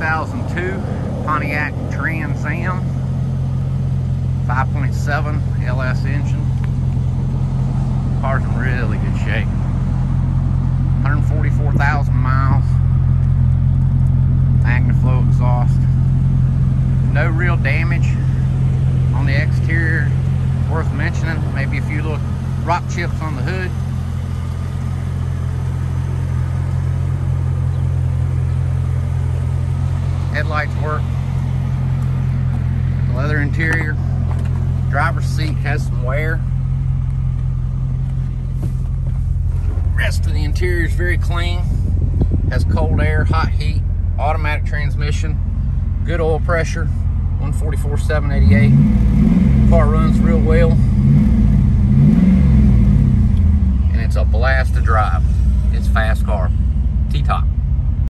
2002 Pontiac Trans Am 5.7 LS engine. Car's in really good shape. 144,000 miles. Magnaflow exhaust. No real damage on the exterior worth mentioning. Maybe a few little rock chips on the hood. Headlights work. Leather interior. Driver's seat has some wear. Rest of the interior is very clean. Has cold air, hot heat, automatic transmission, good oil pressure, 144 788. Car runs real well. And it's a blast to drive. It's fast car.